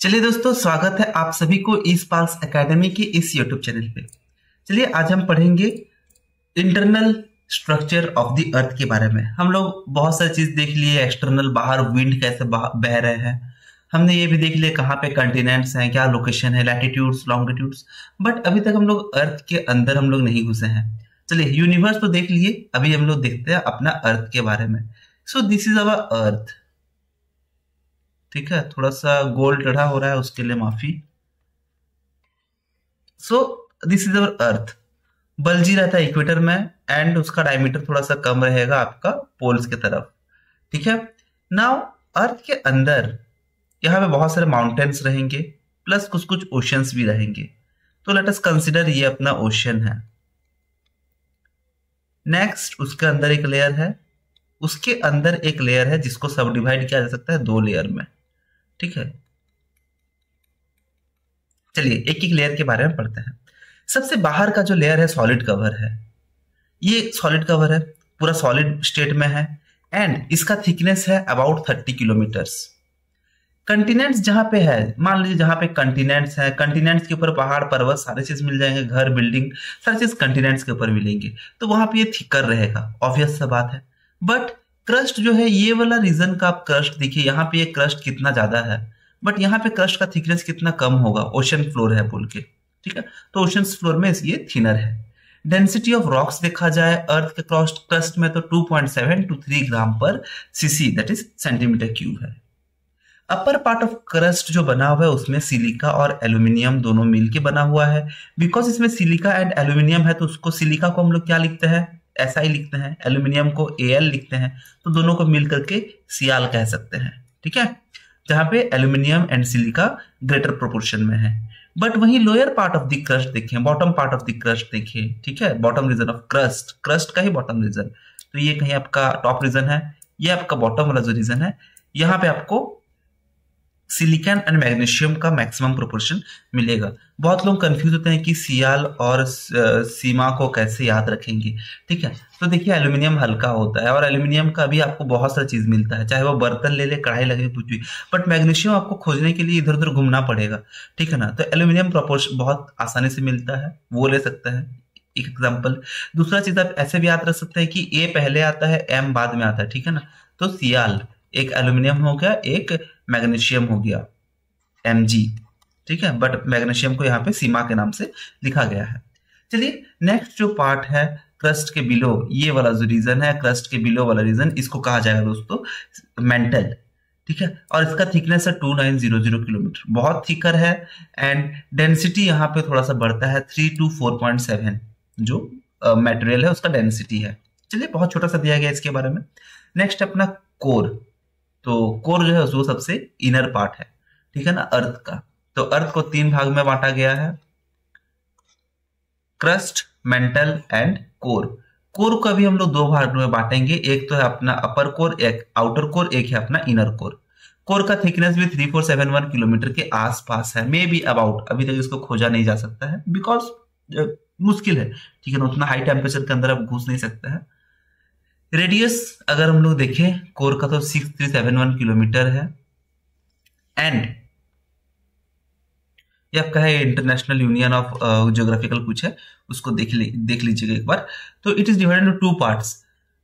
चलिए दोस्तों, स्वागत है आप सभी को इस पास अकेडमी के इस यूट्यूब चैनल पे। चलिए, आज हम पढ़ेंगे internal structure of the earth के बारे में। हम लोग बहुत सारी चीज़ देख लिए एक्सटर्नल बाहर विंड कैसे बह रहे हैं। हमने ये भी देख लिया कहाँ पे कंटिनेंट्स हैं, क्या लोकेशन है लैटिट्यूड्स लॉन्गिट्यूड्स बट अभी तक हम लोग अर्थ के अंदर हम लोग नहीं घुसे हैं। चलिए यूनिवर्स तो देख लिए, अभी हम लोग देखते हैं अपना अर्थ के बारे में। सो दिस इज़ अवर अर्थ ठीक है? थोड़ा सा गोल टेढ़ा हो रहा है, उसके लिए माफ़ी। So this is our earth bulgy रहता है इक्वेटर में एंड उसका डायमीटर थोड़ा सा कम रहेगा आपका पोल्स की तरफ़। ठीक है? नाउ अर्थ के अंदर, यहाँ पे बहुत सारे माउंटेन्स रहेंगे प्लस कुछ कुछ ओशंस भी रहेंगे। तो लेट अस कंसिडर ये अपना ओशन है। नेक्स्ट उसके अंदर एक लेयर है। उसके अंदर एक लेयर है जिसको सब डिवाइड किया जा सकता है दो लेयर में। ठीक है? चलिए, एक एक लेयर के बारे में पढ़ते हैं। सबसे बाहर का जो लेयर है सॉलिड कवर है। ये सॉलिड कवर है, पूरा सॉलिड स्टेट में है एंड इसका थिकनेस है अबाउट थर्टी किलोमीटर्स कंटिनेंट्स जहाँ पे है, मान लीजिए जहाँ पे कंटिनेंट्स है कंटिनेंट्स के ऊपर पहाड़, पर्वत, सारे चीज़ मिल जाएँगे, घर बिल्डिंग सारी चीज़ कंटिनेंट्स के ऊपर मिलेंगे। तो वहाँ पे ये थिकर रहेगा ऑब्वियस सा बात है। बट क्रस्ट जो है, ये वाला रीजन का आप क्रस्ट देखिए, यहाँ पे ये क्रस्ट कितना ज़्यादा है बट यहाँ पे क्रस्ट का थिकनेस कितना कम होगा ओशन फ्लोर है बोल के, ठीक है? तो ओशन फ्लोर में ये थिनर है। डेंसिटी ऑफ़ रॉक्स देखा जाए अर्थ के क्रॉस क्रस्ट में तो 2.7 two 3 gram per cc that is centimetre cube है। अपर पार्ट ऑफ़ क्रस्ट जो बना हुआ है, उसमें सिलिका और एल्यूमिनियम दोनों मिल के बना हुआ है। बिकॉज़ इसमें सिलिका एंड एल्यूमिनियम है तो उसको सिलिका को हम लोग क्या लिखते हैं? ऐसा ही लिखते हैं एल्यूमिनियम को ए लिखते हैं तो दोनों को मिल करके सियाल कह सकते हैं, ठीक है? जहाँ पे aluminium and silica greater proportion में है। बट वही lower part of the crust देखिए bottom part of the crust देखिए, ठीक है? Bottom region of crust crust का ही बॉटम रीजन तो ये कहीं आपका टॉप रीजन है, ये आपका बॉटम वाला जो रीजन है, यहाँ पे आपको सिलिकन एंड मैग्नीशियम का मैक्सिमम प्रोपोर्शन मिलेगा। बहुत लोग कंफ्यूज होते हैं कि सियाल और सीमा को कैसे याद रखेंगे। ठीक है? तो देखिए एल्यूमिनियम हल्का होता है और एल्यूमिनियम का भी आपको बहुत सारा चीज़ मिलता है। चाहे वो बर्तन ले ले, कढ़ाई लगे, कुछ भी। बट मैग्नीशियम आपको खोजने के लिए इधर उधर घूमना पड़ेगा। ठीक है ना? तो एल्यूमिनियम प्रोपोर्शन बहुत आसानी से मिलता है। वो ले सकते हैं। एक एग्ज़ाम्पल दूसरा चीज़ आप ऐसे भी याद रख सकते हैं कि ए पहले आता है एम बाद में आता है। ठीक है ना? तो सियाल। एक एल्यूमिनियम हो गया एक मैग्नीशियम हो गया एम ठीक है? बट मैग्नीशियम को यहाँ पे सीमा के नाम से लिखा गया है। चलिए नेक्स्ट जो पार्ट है क्रस्ट के बिलो ये वाला जो रीजन है क्रस्ट के बिलो वाला रीजन इसको कहा जाएगा दोस्तों मेंटल ठीक है? और इसका थिकनेस है two nine zero zero kilometre. बहुत थिकर है एंड डेंसिटी यहाँ पे थोड़ा सा बढ़ता है three two four point seven जो मेटेरियल uh, है उसका डेंसिटी है। चलिए बहुत छोटा सा दिया गया इसके बारे में। नेक्स्ट अपना कोर तो कोर जो है वो सबसे इनर पार्ट है। ठीक है ना? अर्थ का। तो अर्थ को तीन भाग में बांटा गया है। Crust mantle and core core को अभी हम लोग दो भाग में बांटेंगे। एक तो है अपना अपर कोर एक आउटर कोर एक है अपना इनर कोर कोर का थिकनेस भी three four seven one kilometre के आसपास है। मे बी अबाउट अभी तक इसको खोजा नहीं जा सकता है। बिकॉज़ मुश्किल है। ठीक है ना? उतना हाई टेम्परेचर के अंदर आप घुस नहीं सकते हैं। रेडियस अगर हम लोग देखें कोर का तो six three seven one kilometre है। एंड ये आपका है इंटरनेशनल यूनियन ऑफ़ जियोग्राफिकल कुछ है, उसको देख ली, देख लीजिएगा एक बार। तो it is divided two parts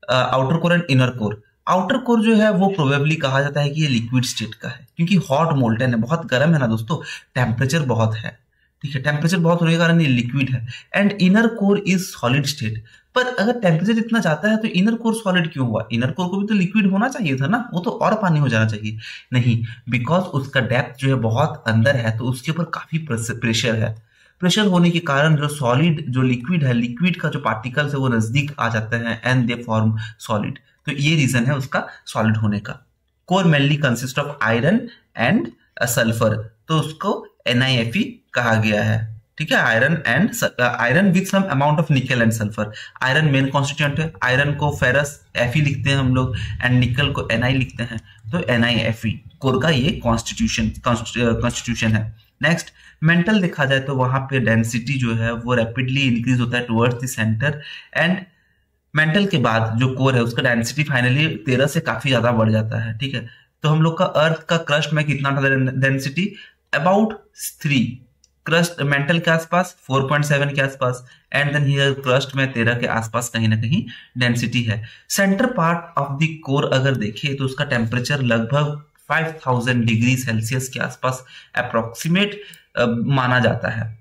outer core and inner core outer core जो है, वो प्रोबेबली कहा जाता है कि ये लिक्विड स्टेट का है, क्योंकि हॉट मोल्टन है, बहुत गर्म है ना दोस्तों टेम्परेचर बहुत है। ठीक है टेम्परेचर बहुत होने के कारण ये लिक्विड है। And inner core is solid state पर अगर टेम्परेचर इतना जाता है तो इनर कोर सॉलिड क्यों हुआ? इनर कोर को भी तो लिक्विड होना चाहिए था ना? वो तो और पानी हो जाना चाहिए। नहीं बिकॉज़ उसका डेप्थ जो है बहुत अंदर है तो उसके ऊपर काफ़ी प्रेशर है। प्रेशर होने के कारण जो सॉलिड जो लिक्विड है लिक्विड का जो पार्टिकल्स है वो नज़दीक आ जाते हैं एंड दे फॉर्म सॉलिड तो ये रीजन है उसका सॉलिड होने का। Core mainly consist of iron and sulphur तो उसको एनआईएफई कहा गया है। ठीक है? Iron and iron with some amount of nickel and sulphur iron main constituent है। आयरन को फेरस एफ़ लिखते हैं हम लोग एंड निकल को एनआई लिखते हैं। तो एन आई एफ़ कोर का ये कॉन्स्टिट्यूशन कॉन्स्टिट्यूशन है। नेक्स्ट मेंटल देखा जाए तो वहाँ पे डेंसिटी जो है वो रैपिडली इंक्रीज होता है towards the centre and mantle के बाद जो कोर है उसका डेंसिटी फाइनली तेरह से काफ़ी ज़्यादा बढ़ जाता है। ठीक है? तो हम लोग का अर्थ का क्रस्ट में कितना था density about three crust mantle के आसपास 4.7 के आसपास एंड देन हियर क्रस्ट में तेरह के आसपास कहीं ना कहीं डेंसिटी है। Centre part of the core अगर देखें तो उसका टेम्परेचर लगभग 5000 डिग्री सेल्सियस के आसपास अप्रोक्सीमेट माना जाता है।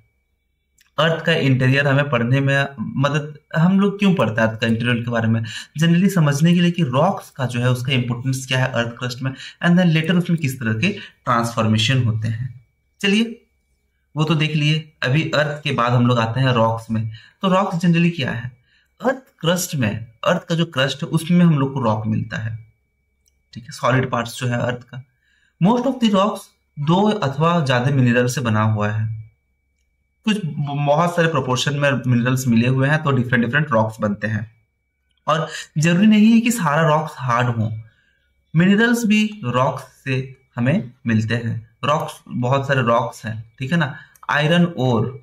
अर्थ का इंटीरियर हमें पढ़ने में, मदद, हम लोग क्यों पढ़ते हैं अर्थ का इंटीरियर के बारे में? जनरली समझने के लिए कि रॉक्स का जो है, उसका इंपोर्टेंस क्या है अर्थ क्रस्ट में? एंड देन लेटर उसमें किस तरह के ट्रांसफॉर्मेशन होते हैं? चलिए वो तो देख लिए, अभी अर्थ के बाद हम लोग आते हैं रॉक्स में। तो रॉक्स जनरली क्या है? अर्थ क्रस्ट में अर्थ का जो क्रस्ट है, उसमें हम लोग को रॉक मिलता है। ठीक है सॉलिड पार्ट्स जो है अर्थ का। मोस्ट ऑफ़ द रॉक्स दो अथवा ज़्यादा मिनरल से बना हुआ है। कुछ बहुत सारे प्रोपोर्शन में मिनरल्स मिले हुए हैं तो डिफरेंट डिफरेंट रॉक्स बनते हैं। और ज़रूरी नहीं है कि सारा रॉक्स हार्ड हो। मिनरल्स भी रॉक्स से हमें मिलते हैं। रॉक्स बहुत सारे रॉक्स हैं, ठीक है ना? आयरन ओर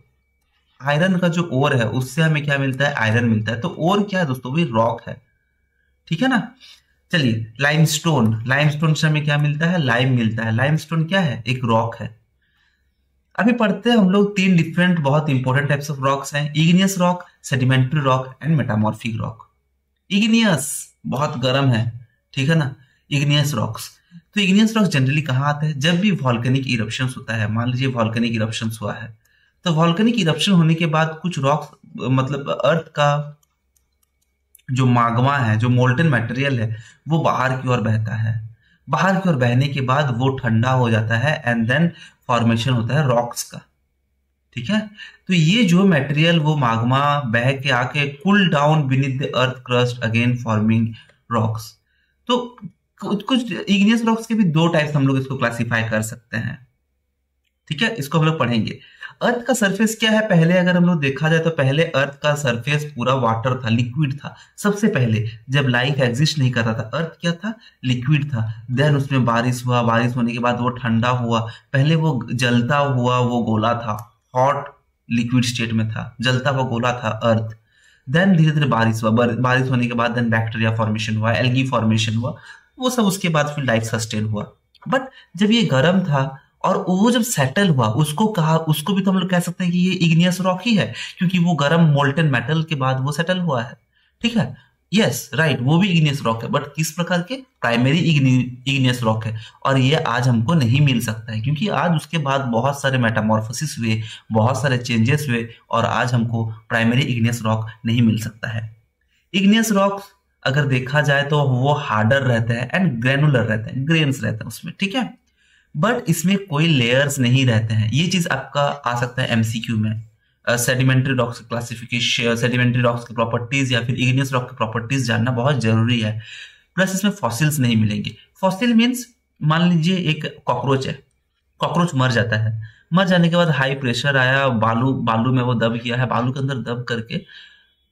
आयरन का जो ओर है, उससे हमें क्या मिलता है? आयरन मिलता है। तो ओर क्या है दोस्तों? भी रॉक है, ठीक है ना? चलिए लाइमस्टोन लाइमस्टोन से हमें क्या मिलता है? लाइम मिलता है। लाइमस्टोन क्या है? एक रॉक है। अभी पढ़ते हैं हम लोग तीन डिफरेंट बहुत इंपॉर्टेंट टाइप्स ऑफ़ रॉक्स हैं। Igneous rock sedimentary rock and metamorphic rock igneous बहुत गर्म है, ठीक है ना? इग्नियस रॉक्स तो इग्नियस रॉक्स जनरली कहाँ आते हैं? जब भी वॉल्केनिक इरप्शन होता है, मान लीजिए वॉल्केनिक इरप्शन हुआ है तो वॉल्केनिक इरप्शन होने के बाद कुछ रॉक्स मतलब अर्थ का जो मागमा है, जो मोल्टन मटेरियल है, वो बाहर की ओर बहता है। बाहर की ओर बहने के बाद वो ठंडा हो जाता है एंड देन फॉर्मेशन होता है रॉक्स का। ठीक है? तो ये जो मटेरियल वो मागमा बह के आके cool down beneath the earth crust again forming rocks तो कुछ कुछ इग्नियस रॉक्स के भी दो टाइप्स हम लोग इसको क्लासिफाई कर सकते हैं। ठीक है? इसको हम लोग पढ़ेंगे। अर्थ का सरफेस क्या है? पहले अगर हम लोग देखा जाए तो पहले अर्थ का सरफेस पूरा वाटर था लिक्विड था। सबसे पहले जब लाइफ एग्जिस्ट नहीं कर रहा था अर्थ क्या था? लिक्विड था। देन उसमें बारिश हुआ, बारिश होने के बाद वो ठंडा हुआ। पहले वो जलता हुआ, वो गोला था। हॉट लिक्विड स्टेट में था। जलता हुआ गोला था अर्थ देन धीरे धीरे बारिश हुआ। बारिश होने के बाद देन बैक्टीरिया फॉर्मेशन हुआ एल्गी फॉर्मेशन हुआ। वो सब उसके बाद फिर लाइफ सस्टेन हुआ। बट जब ये गर्म था और वो जब सेटल हुआ उसको कहा उसको भी तो हम लोग कह सकते हैं कि ये इग्नियस रॉक ही है क्योंकि वो गर्म मोल्टन मेटल के बाद वो सेटल हुआ है। ठीक है? यस राइट right, वो भी इग्नियस रॉक है बट किस प्रकार के? प्राइमरी इग्नियस रॉक है। और ये आज हमको नहीं मिल सकता है क्योंकि आज उसके बाद बहुत सारे मेटामॉर्फोसिस हुए बहुत सारे चेंजेस हुए और आज हमको प्राइमरी इग्नियस रॉक नहीं मिल सकता है। इग्नियस रॉक अगर देखा जाए तो वो हार्डर रहते हैं एंड ग्रेनुलर रहते हैं ग्रेन्स रहते हैं उसमें, ठीक है? बट इसमें कोई लेयर्स नहीं रहते हैं। ये चीज़ आपका आ सकता है एमसीक्यू में। Sedimentary rocks classification sedimentary rocks की प्रॉपर्टीज़ या फिर इग्नियस रॉक की प्रॉपर्टीज़ जानना बहुत ज़रूरी है। प्लस इसमें फॉसिल्स नहीं मिलेंगे। फॉसिल मीन्स मान लीजिए एक कॉकरोच है। कॉकरोच मर जाता है। मर जाने के बाद हाई प्रेशर आया, बालू बालू में वो दब किया है, बालू के अंदर दब करके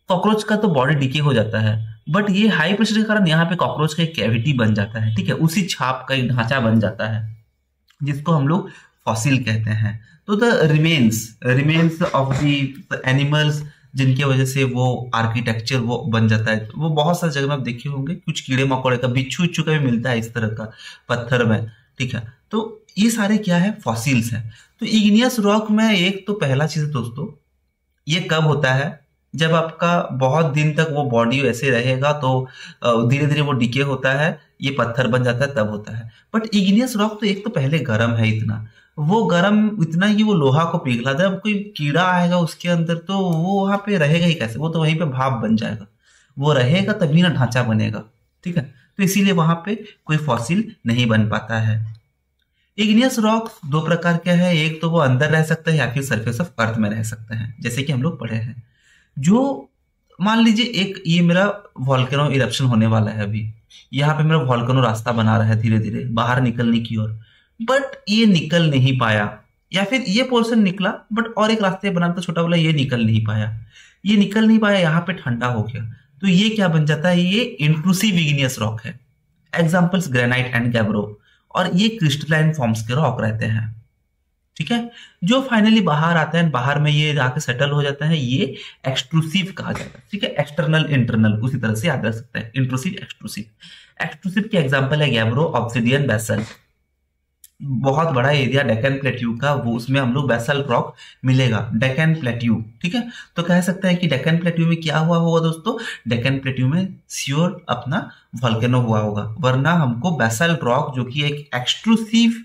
कॉकरोच का तो बॉडी डिके हो जाता है बट ये हाई प्रेशर के कारण यहाँ पे कॉकरोच का एक कैविटी बन जाता है, ठीक है? उसी छाप का एक ढांचा बन जाता है, जिसको हम लोग फॉसिल कहते हैं। तो the remains remains of the animals जिनकी वजह से वो आर्किटेक्चर वो बन जाता है। वो बहुत सारी जगह में आप देखे होंगे, कुछ कीड़े मकोड़े का, बिच्छू उच्छू का भी मिलता है इस तरह का पत्थर में, ठीक है? तो ये सारे क्या है? फॉसिल्स हैं। तो इग्नियस रॉक में एक तो पहला चीज़ दोस्तों, ये कब होता है? जब आपका बहुत दिन तक वो बॉडी ऐसे रहेगा तो धीरे धीरे वो डिके होता है, ये पत्थर बन जाता है, तब होता है। बट इग्नियस रॉक तो एक तो पहले गर्म है इतना। वो गर्म इतना ही वो लोहा को पिघला दे, अब कोई कीड़ा आएगा उसके अंदर तो वो वहाँ पे रहेगा ही कैसे? वो तो वहीं पे भाप बन जाएगा। वो रहेगा तभी ना ढांचा बनेगा। ठीक है? तो इसीलिए वहाँ पे कोई फॉसिल नहीं बन पाता है। इग्नियस रॉक दो प्रकार के हैं। एक तो वो अंदर रह सकते हैं या फिर सरफेस ऑफ़ अर्थ में रह सकते हैं, जैसे कि हम लोग पढ़े हैं। जो मान लीजिए एक ये मेरा वॉल्केनो इरप्शन होने वाला है अभी। यहाँ पे मेरा वॉल्केनो रास्ता बना रहा है धीरे धीरे बाहर निकलने की ओर। बट ये निकल नहीं पाया। या फिर ये पोर्शन निकला बट और एक रास्ते बना था छोटा वाला ये निकल नहीं पाया। ये निकल नहीं पाया, यहाँ पे ठंडा हो गया। तो ये क्या बन जाता है? ये इंक्लूसिव इग्नियस रॉक है। एग्जाम्पल्स ग्रेनाइट एंड गैब्रो और ये क्रिस्टलाइन फॉर्म्स के रॉक रहते हैं। ठीक है? जो फाइनली बाहर आता है, बाहर में ये जाके सेटल हो जाता है, ये एक्सक्लूसिव कहा जाता है। ठीक है? एक्सटर्नल इंटरनल उसी तरह से याद रख सकते हैं। इंट्रूसिव एक्सट्रूसिव एक्सट्रूसिव की एग्जांपल है गैब्रो ऑब्सिडियन बेसल बहुत बड़ा एरिया डेकन प्लेट्यू का, वो उसमें हम लोग बेसल रॉक मिलेगा। डेकन प्लेट्यू ठीक है? तो कह सकते हैं कि डेकन प्लेट्यू में क्या हुआ होगा दोस्तों? डेकन प्लेट्यू में श्योर अपना वॉल्केनो हुआ होगा। वरना हमको बेसल रॉक जो कि एक एक्सक्लूसिव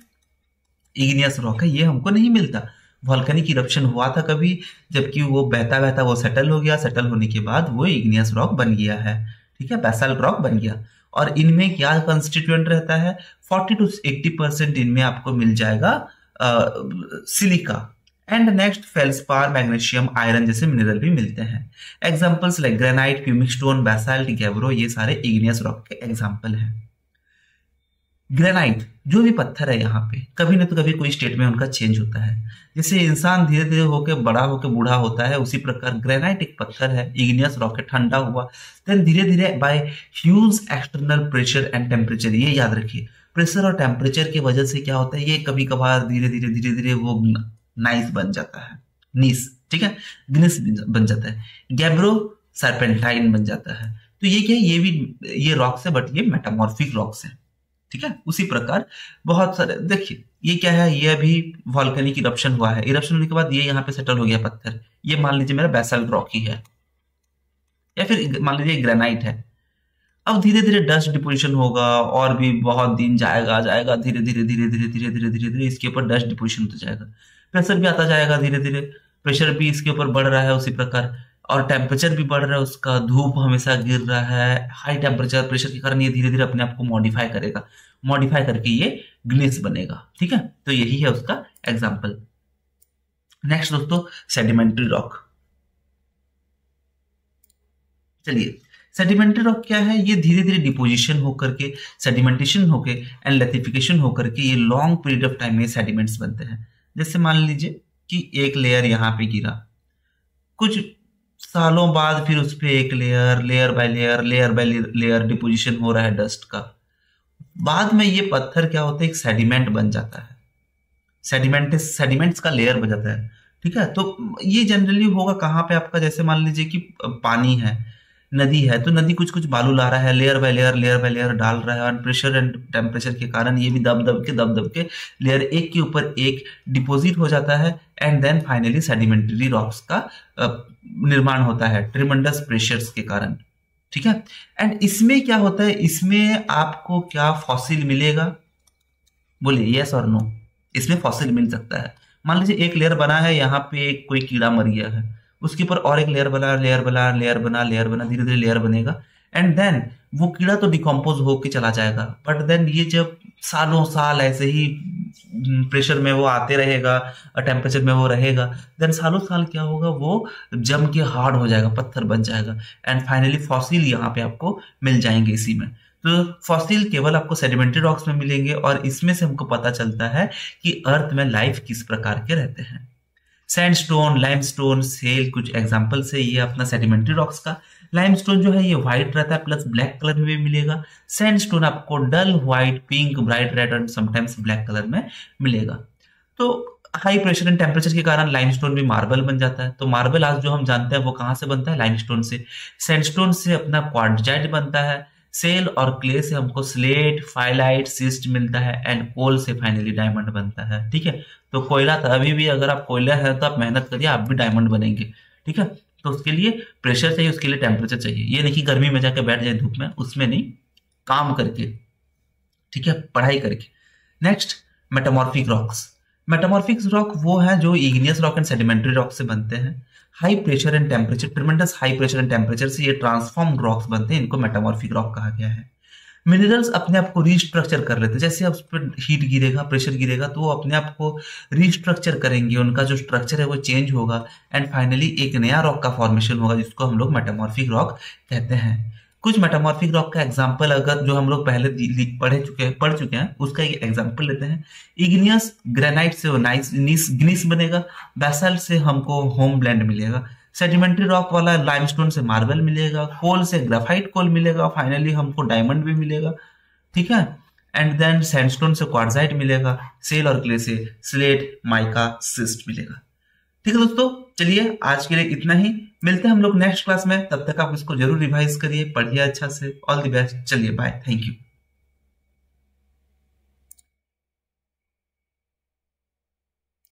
इग्नियस रॉक है, ये हमको नहीं मिलता। वॉल्केनिक इरप्शन हुआ था कभी, जबकि वो बहता बहता वो सेटल हो गया। सेटल होने के बाद वो इग्नियस रॉक बन गया है। ठीक है बेसल रॉक बन गया। और इनमें क्या कंस्टिट्यूएंट रहता है? 40 टू 80 परसेंट इनमें आपको मिल जाएगा silica and next felspar magnesium iron जैसे मिनरल भी मिलते हैं। एग्जाम्पल्स लाइक ग्रेनाइट क्यूमिक स्टोन बैसाल्ट गैब्रो ये सारे इग्नियस रॉक के एग्ज़ाम्पल हैं। ग्रेनाइट, जो भी पत्थर है यहाँ पे, कभी ना तो कभी कोई स्टेट में उनका चेंज होता है। जैसे इंसान धीरे धीरे होकर बड़ा होकर बूढ़ा होता है, उसी प्रकार ग्रेनाइट एक पत्थर है इग्नियस रॉकेट ठंडा हुआ। देन धीरे धीरे by huge external pressure and temperature ये याद रखिए। प्रेशर और टेम्परेचर की वजह से क्या होता है, ये कभी कभार धीरे धीरे धीरे धीरे वो नाइस बन जाता है। नीस ठीक है? ग्निस बन जाता है। गैब्रो सरपेंटाइन बन जाता है। तो ये क्या है, ये भी, ये रॉक्स है बट ये मेटामॉर्फिक रॉक्स है। ठीक है? उसी प्रकार बहुत सारे देखिए, ये क्या है? ये अभी वॉल्केनिक इरप्शन हुआ है। इरप्शन होने के बाद ये यहाँ पे सेटल हो गया पत्थर। ये मान लीजिए मेरा बेसल रॉक ही है। या फिर मान लीजिए ग्रेनाइट है। अब धीरे धीरे डस्ट डिपोजिशन होगा और भी बहुत दिन जाएगा जाएगा, धीरे धीरे धीरे धीरे धीरे धीरे धीरे धीरे, इसके ऊपर डस्ट डिपोजिशन होता जाएगा। प्रेशर भी आता जाएगा धीरे धीरे प्रेशर भी इसके ऊपर बढ़ रहा है उसी प्रकार। और टेम्परेचर भी बढ़ रहा है, उसका धूप हमेशा गिर रहा है। हाई टेम्परेचर प्रेशर के कारण ये धीरे धीरे अपने आप को मॉडिफाई करेगा। मॉडिफाई करके ये ग्लेस बनेगा, ठीक है? तो यही है उसका एग्ज़ाम्पल नेक्स्ट दोस्तों सेडिमेंट्री रॉक चलिए सेडिमेंट्री रॉक क्या है? ये धीरे धीरे डिपोजिशन होकर के सेडिमेंटेशन होकर एंड लेथिफिकेशन होकर के ये लॉन्ग पीरियड ऑफ़ टाइम में सेडिमेंट्स बनते हैं। जैसे मान लीजिए कि एक लेयर यहाँ पे गिरा। कुछ सालों बाद फिर उस पर एक layer layer by layer layer by layer deposition हो रहा है डस्ट का। बाद में ये पत्थर क्या होता है? एक सेडिमेंट बन जाता है। सेडिमेंट सेडिमेंट्स का लेयर बन जाता है। ठीक है? तो ये जनरली होगा कहाँ पे आपका? जैसे मान लीजिए कि पानी है। नदी है तो नदी कुछ कुछ बालू ला रहा है layer by layer layer by layer डाल रहा है और प्रेशर एंड टेम्परेचर के कारण ये भी दब दब के दब दब के लेयर एक के ऊपर एक डिपोजिट हो जाता है and then finally sedimentary rocks का निर्माण होता है ट्रिमंडस प्रेशर्स के कारण। ठीक है? एंड इसमें क्या होता है? इसमें आपको क्या फॉसिल मिलेगा? बोलिए यस और नो इसमें फॉसिल मिल सकता है। मान लीजिए एक लेयर बना है, यहाँ पे कोई कीड़ा मर गया है। उसके ऊपर और एक लेयर बना लेयर बना लेयर बना लेयर बना, धीरे धीरे लेयर बनेगा। एंड देन वो कीड़ा तो डिकम्पोज होके चला जाएगा। बट देन ये जब सालों साल ऐसे ही प्रेशर में वो आते रहेगा टेम्परेचर में वो रहेगा देन सालों साल क्या होगा? वो जम के हार्ड हो जाएगा, पत्थर बन जाएगा। एंड फाइनली फॉसिल यहाँ पे आपको मिल जाएँगे इसी में। तो फॉसिल केवल आपको सेडिमेंट्री रॉक्स में मिलेंगे और इसमें से हमको पता चलता है कि अर्थ में लाइफ किस प्रकार के रहते हैं। सैंडस्टोन लाइमस्टोन सेल कुछ एग्जांपल से ये अपना सेडिमेंट्री रॉक्स का। लाइमस्टोन जो है ये व्हाइट रहता है प्लस ब्लैक कलर में भी मिलेगा। सैंडस्टोन आपको dull white pink bright red and sometimes black colour में मिलेगा। तो हाई प्रेशर एंड टेम्परेचर के कारण लाइमस्टोन भी मार्बल बन जाता है। तो मार्बल आज जो हम जानते हैं वो कहाँ से बनता है? लाइमस्टोन से। सैंडस्टोन से अपना क्वार्टजाइट बनता है। सेल और क्ले से हमको स्लेट, फाइलाइट, सिस्ट मिलता है एंड कोल से फाइनली डायमंड बनता है, ठीक है? तो कोयला था अभी भी अगर आप कोयला है तो आप मेहनत करिए, आप भी डायमंड बनेंगे, ठीक है? तो उसके लिए प्रेशर चाहिए, उसके लिए टेम्परेचर चाहिए। ये नहीं गर्मी में जाकर बैठ जाए धूप में, उसमें नहीं, काम करके, ठीक है? पढ़ाई करके। Next metamorphic rocks metamorphic rock वो है जो igneous rock and sedimentary rock से बनते हैं। High pressure and temperature tremendous high pressure and temperature से ये ट्रांसफॉर्म रॉक्स बनते हैं, इनको मेटामॉर्फिक रॉक कहा गया है। मिनरल्स अपने आप को रिस्ट्रक्चर कर लेते हैं। जैसे उस पर हीट गिरेगा प्रेशर गिरेगा तो वो अपने आप को रिस्ट्रक्चर करेंगे, उनका जो स्ट्रक्चर है वो चेंज होगा। एंड फाइनली एक नया रॉक का फॉर्मेशन होगा, जिसको हम लोग मेटामॉर्फिक रॉक कहते हैं। कुछ मेटामॉर्फिक रॉक का एग्ज़ाम्पल अगर जो हम लोग पहले पढ़े चुके हैं पढ़ चुके हैं, उसका एक एग्ज़ाम्पल लेते हैं। इग्नियस ग्रेनाइट से नाइस बनेगा बैसल से हमको होम ब्लैंड मिलेगा। सेडिमेंट्री रॉक वाला लाइमस्टोन से मार्बल मिलेगा कोल से ग्राफाइट कोल मिलेगा फाइनली हमको डायमंड भी मिलेगा, ठीक है? एंड देन सैंडस्टोन से क्वार्जाइट मिलेगा सेल और क्ले से स्लेट माइका सिस्ट मिलेगा। ठीक है दोस्तों? चलिए आज के लिए इतना ही। मिलते हैं हम लोग नेक्स्ट क्लास में। तब तक आप इसको ज़रूर रिवाइज करिए, पढ़िए अच्छा से। ऑल द बेस्ट चलिए बाय थैंक यू